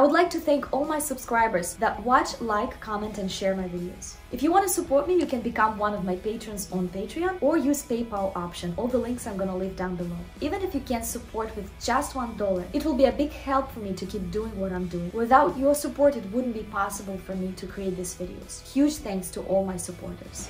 I would like to thank all my subscribers that watch, like, comment, and share my videos. If you want to support me, you can become one of my patrons on Patreon or use PayPal option. All the links I'm gonna leave down below. Even if you can't support with just one dollar, it will be a big help for me to keep doing what I'm doing. Without your support, it wouldn't be possible for me to create these videos. Huge thanks to all my supporters.